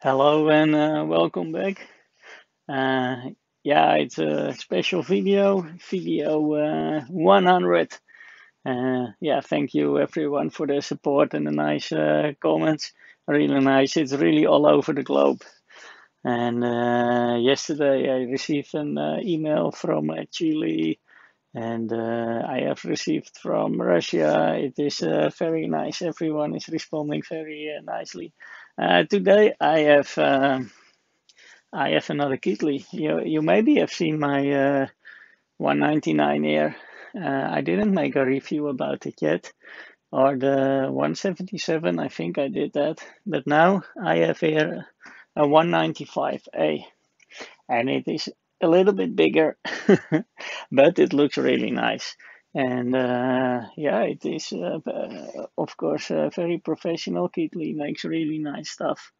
Hello and uh, welcome back. Uh, yeah, it's a special video, video uh, 100. Uh, yeah, thank you everyone for the support and the nice uh, comments. Really nice. It's really all over the globe. And uh, yesterday I received an email from Chile and I have received from Russia. It is very nice. Everyone is responding very nicely. Uh, today I have uh, I have another Keithley. You you maybe have seen my uh, 199 here. Uh, I didn't make a review about it yet, or the 177. I think I did that, but now I have here a 195A, and it is a little bit bigger, but it looks really nice. And uh, yeah, it is, uh, uh, of course, very professional. Keithley makes really nice stuff.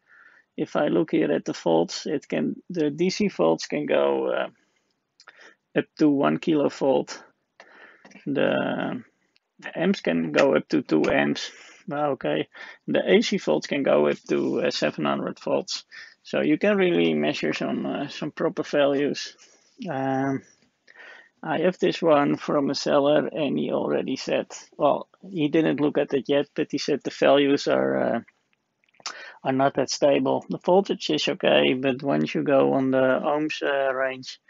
If I look here at the volts, it can the DC volts can go up to one kilovolt. The the amps can go up to two amps. Well, okay, the AC volts can go up to uh, 700 volts. So you can really measure some uh, some proper values. Um, I have this one from a seller, and he already said, well, he didn't look at it yet, but he said the values are uh, are not that stable. The voltage is okay, but once you go on the ohms uh, range,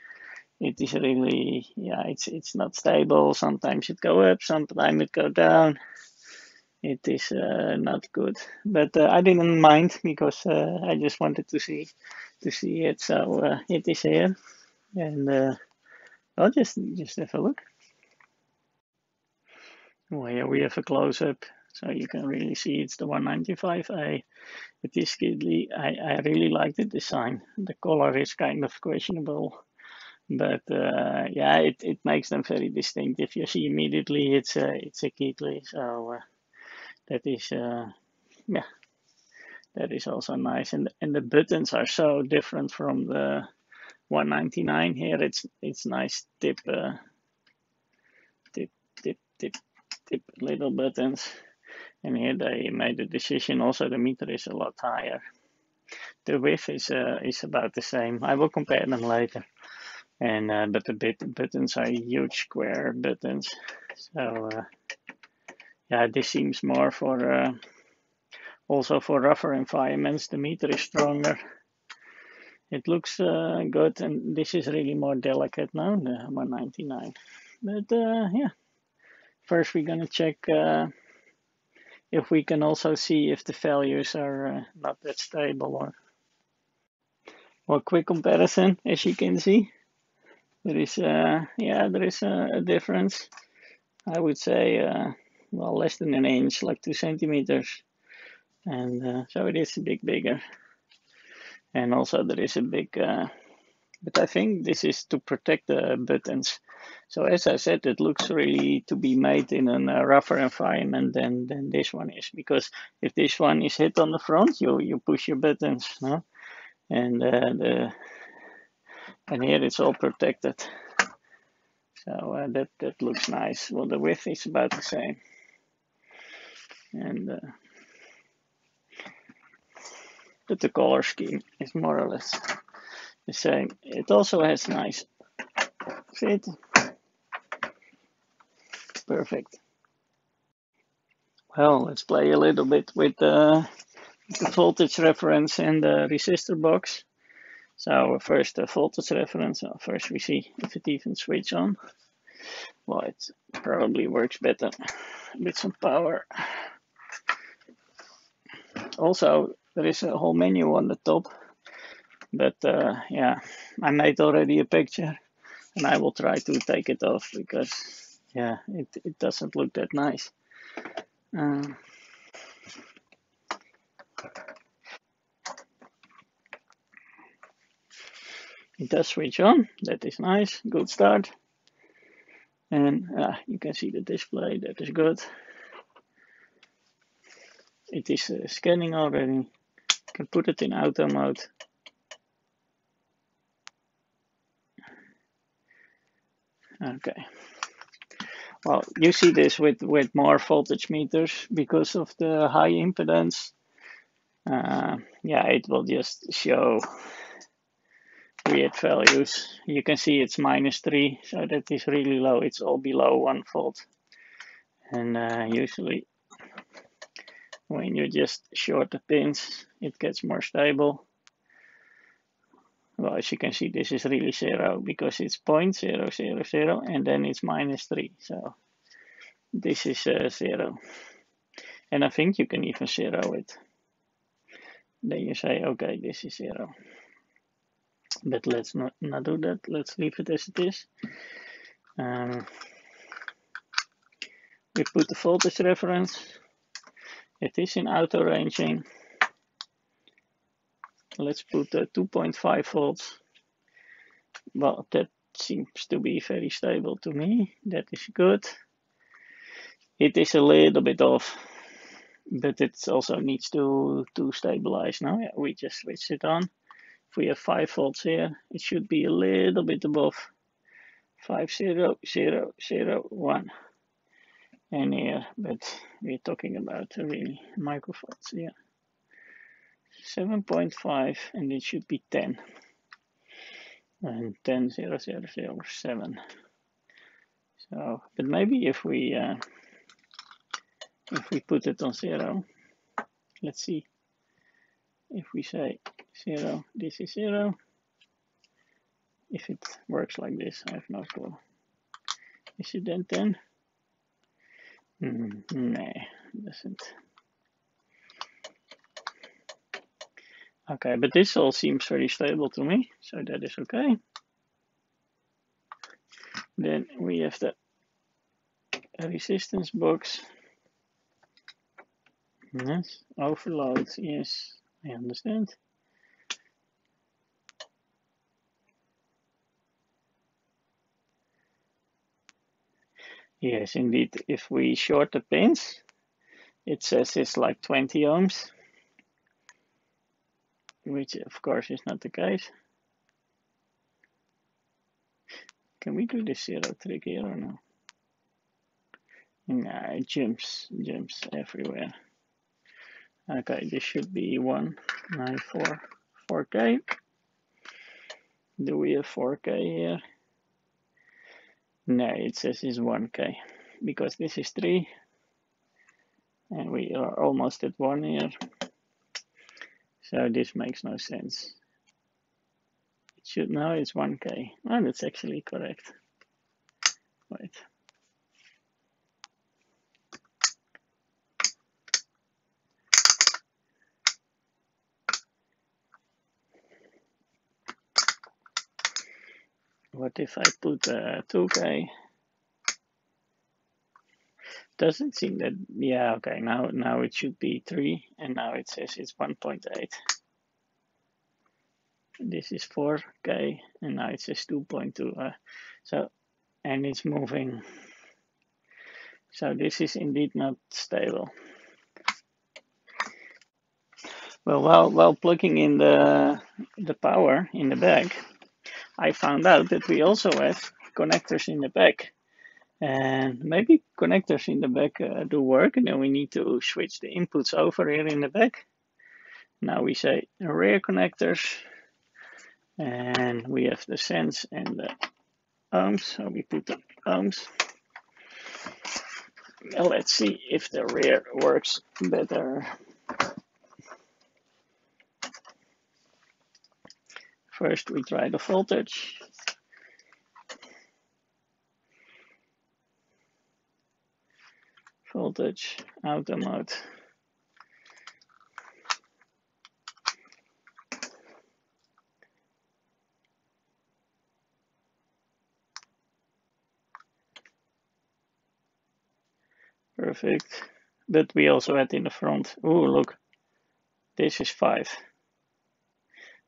it is really, yeah, it's it's not stable. Sometimes it go up, sometimes it go down. It is uh, not good, but uh, I didn't mind because uh, I just wanted to see to see it. So uh, it is here, and uh, I'll just just have a look. Well, here we have a close up, so you can really see it's the 195A. It is Keithley. I, I really like the design. The color is kind of questionable, but uh, yeah, it, it makes them very distinctive. You see immediately it's a it's a Keithley, so uh, that is uh, yeah, that is also nice. And and the buttons are so different from the 199 here. It's it's nice tip uh, tip tip tip tip little buttons. And here they made a decision. Also, the meter is a lot higher. The width is uh, is about the same. I will compare them later. And uh, but the bit, buttons are huge square buttons. So uh, yeah, this seems more for uh, also for rougher environments. The meter is stronger. It looks uh, good, and this is really more delicate now, the 199. But uh, yeah, first we're gonna check uh, if we can also see if the values are uh, not that stable or. Well, quick comparison, as you can see, there is uh, yeah there is a, difference. I would say uh, well less than an inch, like two centimeters, and so it is a bit bigger and also there is a big uh, but I think this is to protect the buttons. So as I said it looks really to be made in a rougher environment than, than this one is. Because if this one is hit on the front you you push your buttons no? and uh, the and here it's all protected. So uh, that that looks nice. Well the width is about the same. And uh, but the color scheme is more or less the same. It also has nice fit. Perfect. Well, let's play a little bit with uh, the voltage reference and the resistor box. So first the voltage reference. Well, first we see if it even switch on. Well, it probably works better with some power. Also, there is a whole menu on the top but uh, yeah I made already a picture and I will try to take it off because yeah it, it doesn't look that nice. Uh, it does switch on. That is nice. Good start. And uh, you can see the display. That is good. It is uh, scanning already can put it in auto mode. Okay. Well, you see this with, with more voltage meters because of the high impedance. uh, yeah, it will just show weird values. You can see it's minus 3, so that is really low. It's all below 1 volt. And uh, usually when you just short the pins, it gets more stable. Well, as you can see, this is really 0 because it's 0.000 and then it's minus 3. So this is uh, 0. And I think you can even zero it. Then you say, okay, this is 0 but let's not, not do that. Let's leave it as it is. Um, we put the voltage reference. It is in auto ranging. Let's put the 2.5 volts. Well, that seems to be very stable to me. That is good. It is a little bit off, but it also needs to, to stabilize now. Yeah, we just switched it on. If we have 5 volts here, it should be a little bit above 5001 and here, but we're talking about really microvolts here. 7.5 and it should be 10 and 10.0007 so but maybe if we uh, if we put it on zero let's see if we say 0, this is 0. If it works like this, I have no clue. Is it then 10? Mm, doesn't. Okay, but this all seems very stable to me, so that is okay. Then we have the resistance box. Yes, overload, yes, I understand. Yes, indeed. If we short the pins, it says it's like 20 ohms, which of course is not the case. Can we do the zero trick here or no? No, it jumps, jumps everywhere. Okay, this should be 194 4K. Do we have 4K here? No, it says it's 1k because this is 3 and we are almost at 1 here. So this makes no sense. It should now it's 1k. Oh, ah, that's actually correct. Wait. What if I put uh, 2K? Doesn't seem that, yeah, okay, now, now it should be 3, and now it says it's 1.8. This is 4K, and now it says 2.2. Uh, so, and it's moving. So this is indeed not stable. Well, while, while plugging in the, the power in the back, I found out that we also have connectors in the back. And maybe connectors in the back uh, do work, and then we need to switch the inputs over here in the back. Now we say rear connectors, and we have the sense and the ohms, so we put the ohms. Well, let's see if the rear works better. First we try the voltage. Voltage, auto mode. Perfect. But we also had in the front, oh look, this is 5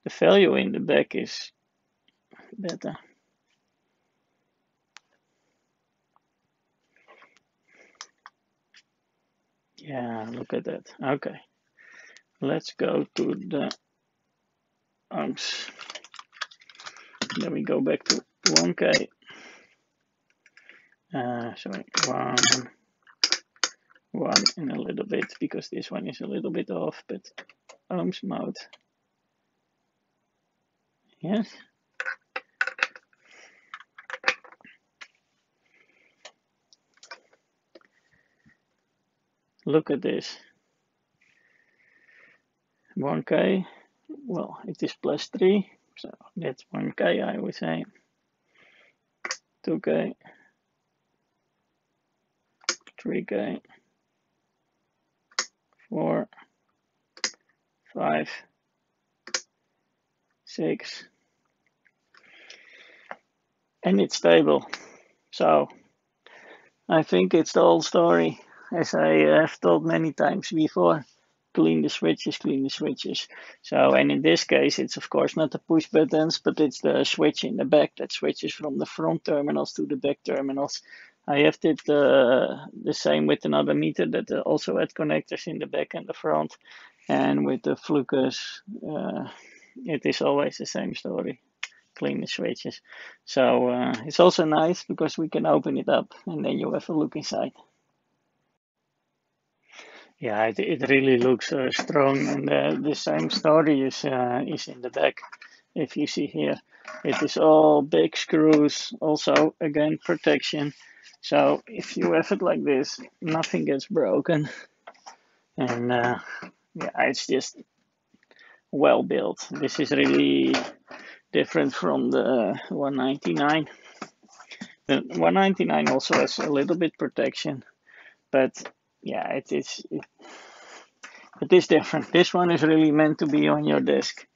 the value in the back is better. Yeah, look at that. Okay, let's go to the ohms. Then we go back to 1K. Uh, sorry, one, one and a little bit because this one is a little bit off, but ohms mode. Yes. Look at this. 1k, well, it is plus 3, so that's 1k I would say. 2k, 3k, 4, 5, 6, and it's stable. So I think it's the old story, as I have told many times before clean the switches, clean the switches. So, and in this case, it's of course not the push buttons, but it's the switch in the back that switches from the front terminals to the back terminals. I have did the, the same with another meter that also had connectors in the back and the front. And with the Flukas, uh, it is always the same story. Clean the switches. So uh, it's also nice because we can open it up and then you have a look inside. Yeah, it, it really looks uh, strong, and uh, the same story is uh, is in the back. If you see here, it is all big screws. Also, again, protection. So if you have it like this, nothing gets broken, and uh, yeah, it's just well built. This is really different from the 199. The 199 also has a little bit protection, but yeah, it is it, it is different. This one is really meant to be on your desk,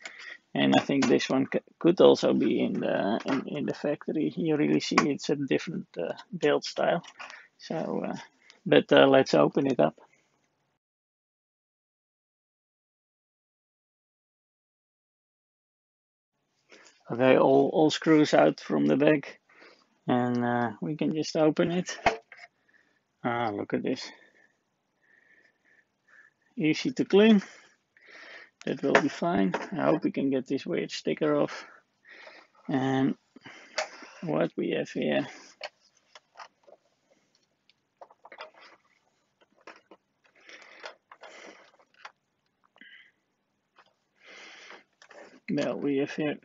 and I think this one could also be in the in, in the factory. You really see it's a different uh, build style. So, uh, but uh, let's open it up. Okay, all all screws out from the back, and uh, we can just open it. Ah, look at this easy to clean. That will be fine. I hope we can get this weird sticker off. And what we have here. Well, we have here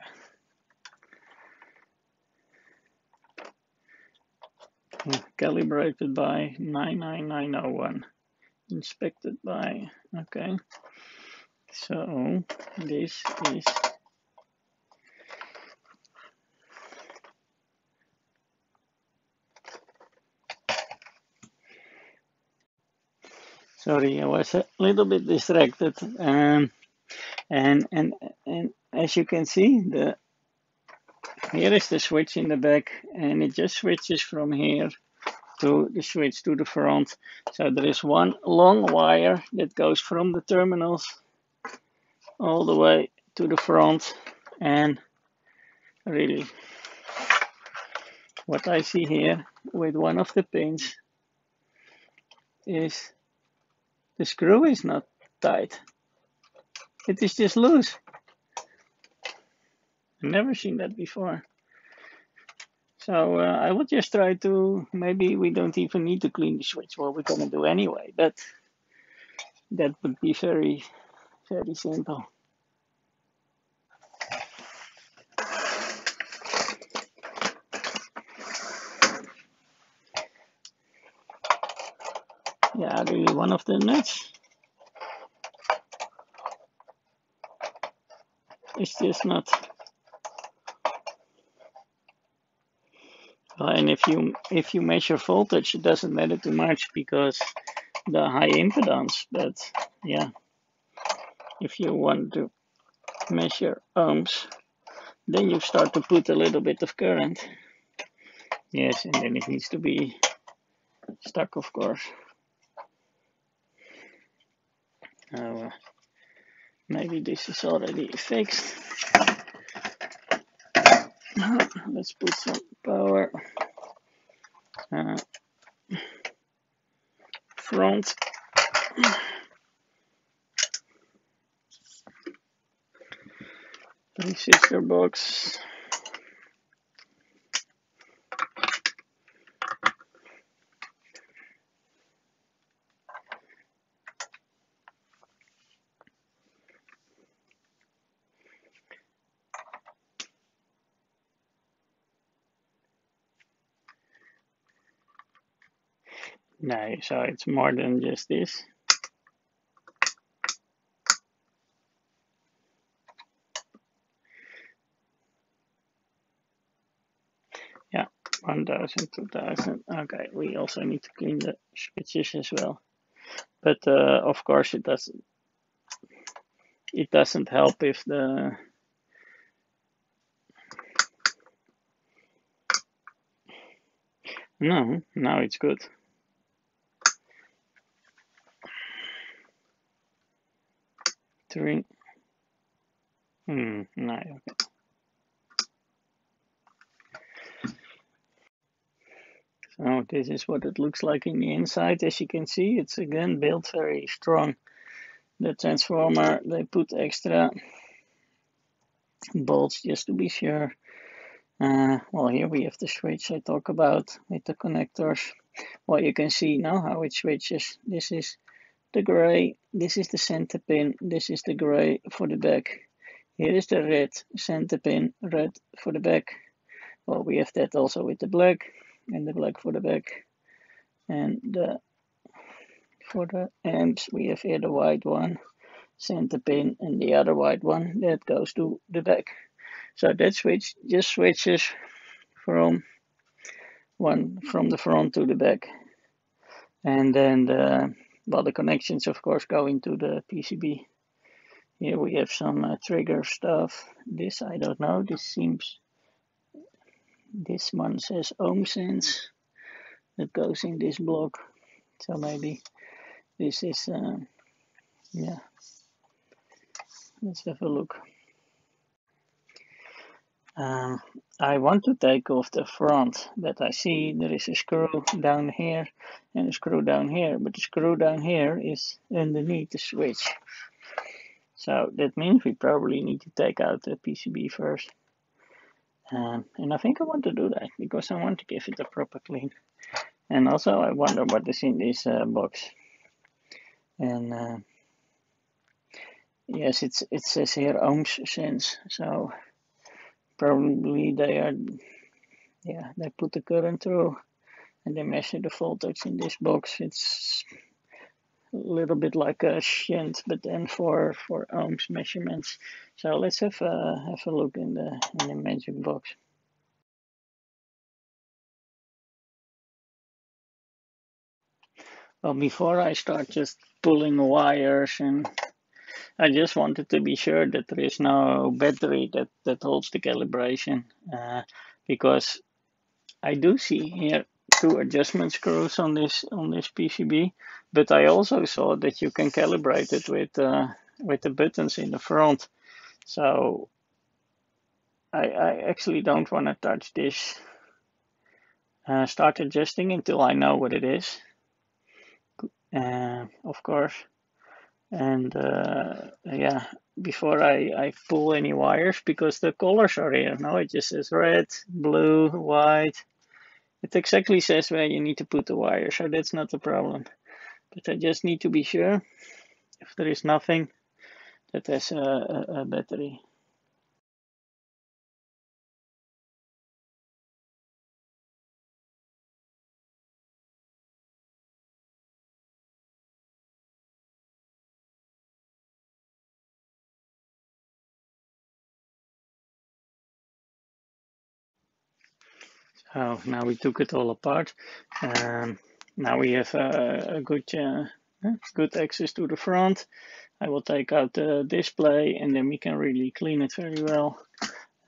calibrated by 99901 inspected by okay. So this is sorry I was a little bit distracted. Um, and and and as you can see the here is the switch in the back and it just switches from here to the switch to the front. So there is one long wire that goes from the terminals all the way to the front and really what I see here with one of the pins is the screw is not tight. It is just loose. I've never seen that before. So uh, I would just try to, maybe we don't even need to clean the switch, what we're gonna do anyway, but that would be very, very simple. Yeah, really one of the nuts. It's just not and if you if you measure voltage, it doesn't matter too much because the high impedance. But yeah, if you want to measure ohms, then you start to put a little bit of current. Yes, and then it needs to be stuck, of course. Now, uh, maybe this is already fixed. Let's put some power. Uh, front. Resistor box. No, so it's more than just this. Yeah, 1000, 2000. Okay, we also need to clean the switches as well. But uh, of course, it doesn't. It doesn't help if the no. Now it's good. Three. Hmm. No. Okay. So this is what it looks like in the inside. As you can see, it's again built very strong. The transformer, they put extra bolts just to be sure. Uh, well, here we have the switch I talk about with the connectors. Well, you can see now how it switches. This is the gray, this is the center pin, this is the gray for the back. Here is the red center pin, red for the back. Well, we have that also with the black and the black for the back. And the, for the amps, we have here the white one, center pin, and the other white one that goes to the back. So that switch just switches from one from the front to the back. And then the, well, the connections, of course, go into the PCB. Here we have some uh, trigger stuff. This I don't know. This seems this one says ohm sense that goes in this block. So maybe this is, uh, yeah. Let's have a look. Um, I want to take off the front that I see there is a screw down here and a screw down here, but the screw down here is underneath the switch. So that means we probably need to take out the PCB first. Um, and I think I want to do that because I want to give it a proper clean. And also I wonder what is in this uh, box. And uh, yes, it's it says here ohms sense. So probably they are, yeah, they put the current through and they measure the voltage in this box. It's a little bit like a shunt, but then for for ohms measurements. So let's have a have a look in the in the magic box. Well, before I start just pulling wires and I just wanted to be sure that there is no battery that, that holds the calibration uh, because I do see here two adjustment screws on this on this PCB, but I also saw that you can calibrate it with uh, with the buttons in the front. So I, I actually don't want to touch this. Uh, start adjusting until I know what it is. Uh, of course. And uh, yeah, before I, I pull any wires, because the colors are here. Now it just says red, blue, white, it exactly says where you need to put the wire, so that's not a problem. But I just need to be sure if there is nothing that has a, a, a battery. Now we took it all apart. Um, now we have a, a good uh, good access to the front. I will take out the display and then we can really clean it very well.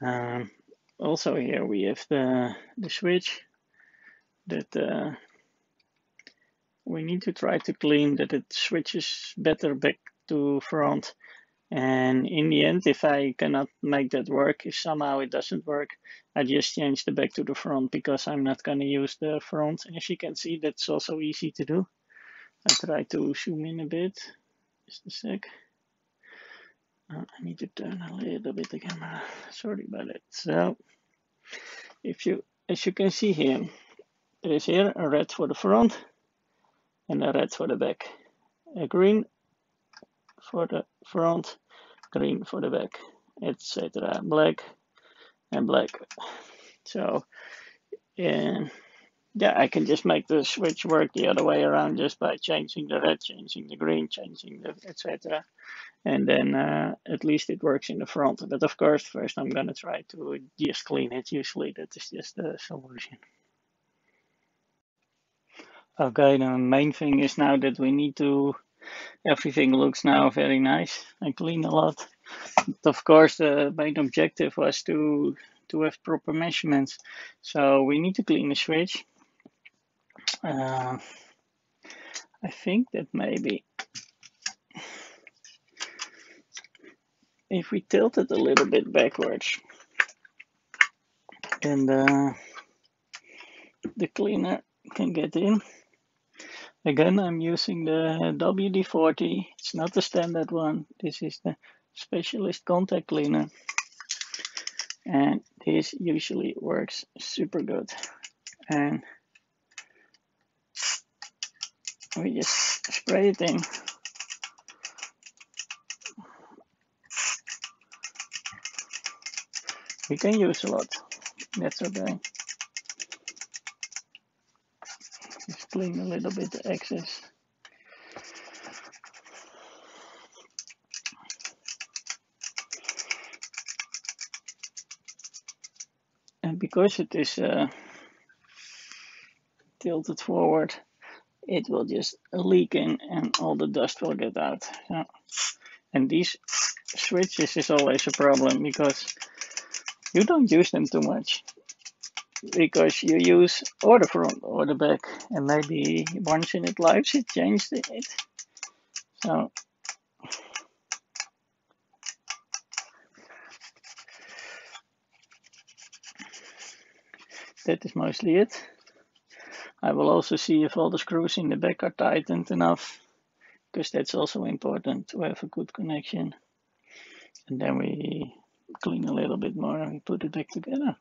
Um, also here we have the, the switch that uh, we need to try to clean that it switches better back to front and in the end, if I cannot make that work, if somehow it doesn't work, I just change the back to the front because I'm not going to use the front. And as you can see, that's also easy to do. I try to zoom in a bit. Just a sec. Uh, I need to turn a little bit the camera. Sorry about it. So, if you, as you can see here, there is here a red for the front and a red for the back. A green for the front, green for the back, etc. Black and black. So, and yeah, I can just make the switch work the other way around just by changing the red, changing the green, changing the etc. And then uh, at least it works in the front. But of course, first I'm gonna try to just clean it. Usually that is just the solution. Okay, the main thing is now that we need to, everything looks now very nice. I clean a lot. But of course, the main objective was to to have proper measurements. So we need to clean the switch. Uh, I think that maybe if we tilt it a little bit backwards and uh, the cleaner can get in. Again, I'm using the WD-40. It's not the standard one. This is the specialist contact cleaner. And this usually works super good. And we just spray it in. We can use a lot. That's okay. Just clean a little bit the excess. And because it is uh, tilted forward, it will just leak in and all the dust will get out. So, and these switches is always a problem because you don't use them too much because you use or the front or the back and maybe once in its life it changed it. So that is mostly it. I will also see if all the screws in the back are tightened enough because that's also important to have a good connection. And then we clean a little bit more and put it back together.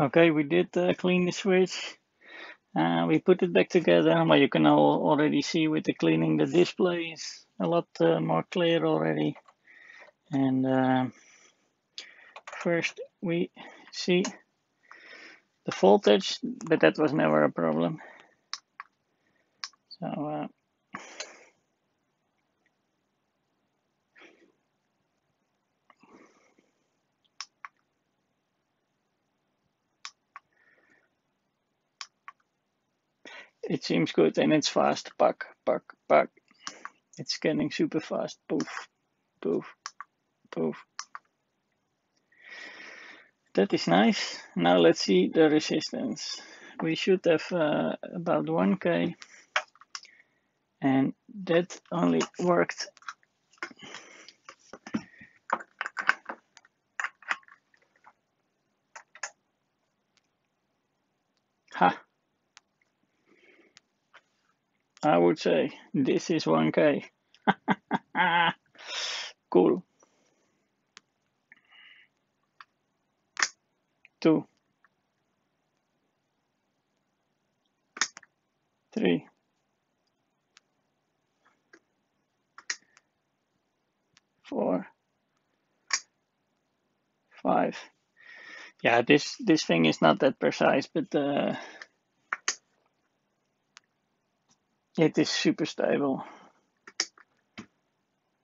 Okay, we did uh, clean the switch. Uh, we put it back together, but you can already see with the cleaning the display is a lot uh, more clear already. And uh, first we see the voltage, but that was never a problem. So it seems good and it's fast. Puck, puck, puck. It's scanning super fast. Poof, poof, poof. That is nice. Now let's see the resistance. We should have uh, about 1k and that only worked I would say this is 1K. cool. Two. Three. Four. Five. Yeah, this, this thing is not that precise, but uh, It is super stable.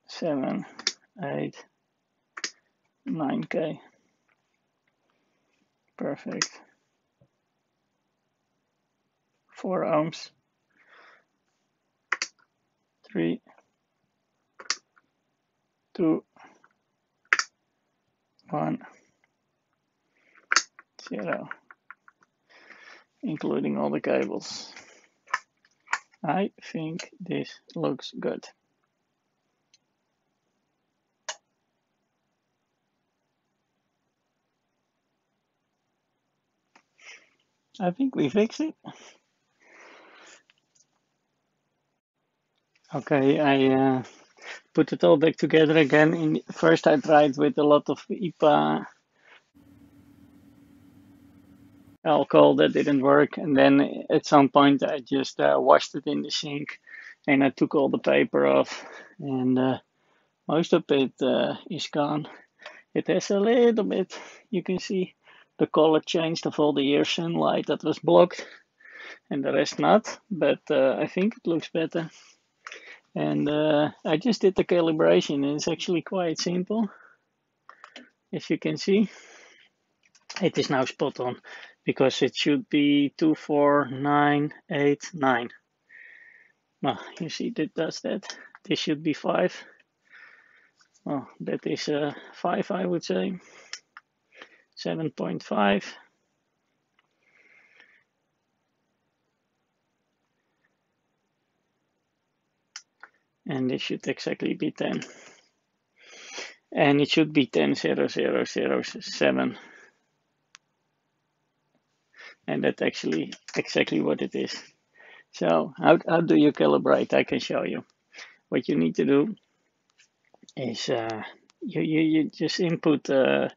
Seven, eight, nine K. Perfect. Four ohms. three, two, one, zero, including all the cables. I think this looks good. I think we fixed it. Okay, I uh, put it all back together again. In first, I tried with a lot of IPA alcohol that didn't work, and then at some point I just uh, washed it in the sink, and I took all the paper off, and uh, most of it uh, is gone. It has a little bit, you can see the color changed of all the air sunlight that was blocked, and the rest not. But uh, I think it looks better. And uh, I just did the calibration and it's actually quite simple. As you can see, it is now spot on because it should be 24989. Well, you see that does that. This should be 5. Well, that is uh, 5 I would say. 7.5. and it should exactly be 10 and it should be 10 0 0 0 7 and that's actually exactly what it is. So how, how do you calibrate? I can show you. What you need to do is uh, you, you, you just input uh,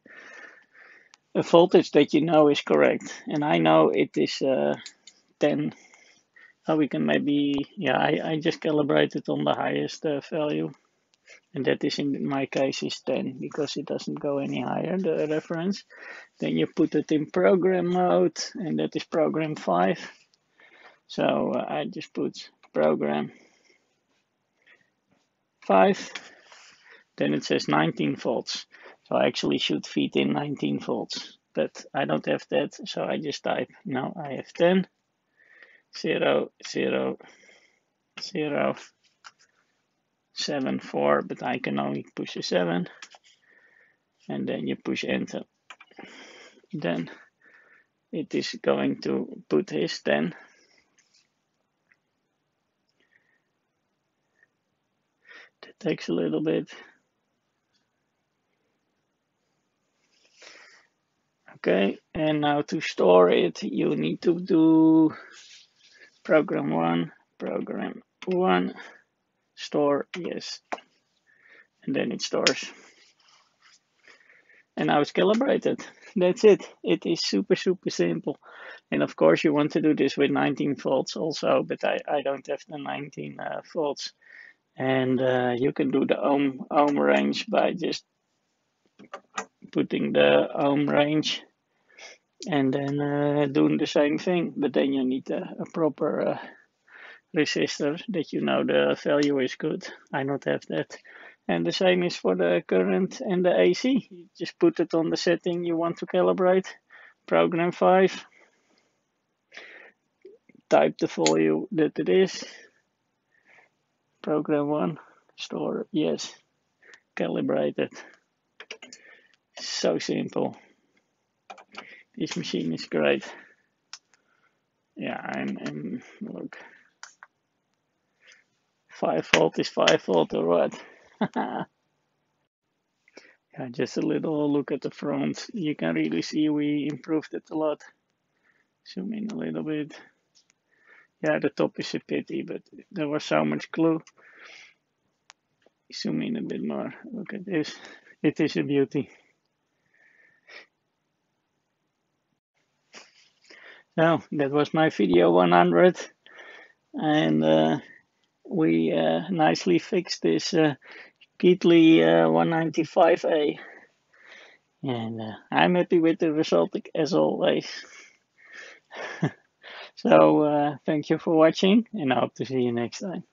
a voltage that you know is correct. And I know it is uh, 10 uh, we can maybe, yeah, I, I just calibrate it on the highest uh, value. And that is in my case is 10 because it doesn't go any higher, the reference. Then you put it in program mode and that is program 5. So uh, I just put program 5. Then it says 19 volts. So I actually should feed in 19 volts. But I don't have that, so I just type, now I have 10 zero zero zero seven four but I can only push a seven. And then you push enter. Then it is going to put his 10 that takes a little bit. Okay and now to store it you need to do program one, program one, store, yes, and then it stores. And now it's calibrated. That's it. It is super, super simple. And of course, you want to do this with 19 volts also, but I, I don't have the 19 uh, volts. And uh, you can do the ohm, ohm range by just putting the ohm range and then uh, doing the same thing. But then you need a, a proper uh, resistor that you know the value is good. I not have that. And the same is for the current and the AC. You just put it on the setting you want to calibrate. Program 5. Type the value that it is. Program 1. Store, yes. Calibrate it. So simple. This machine is great. Yeah, and, and look. 5 volt is 5 volt or what? yeah, just a little look at the front. You can really see we improved it a lot. Zoom in a little bit. Yeah, the top is a pity, but there was so much glue. Zoom in a bit more. Look at this. It is a beauty. So that was my video 100 and uh, we uh, nicely fixed this uh, Keithley uh, 195A and uh, I'm happy with the result as always. so uh, thank you for watching and I hope to see you next time.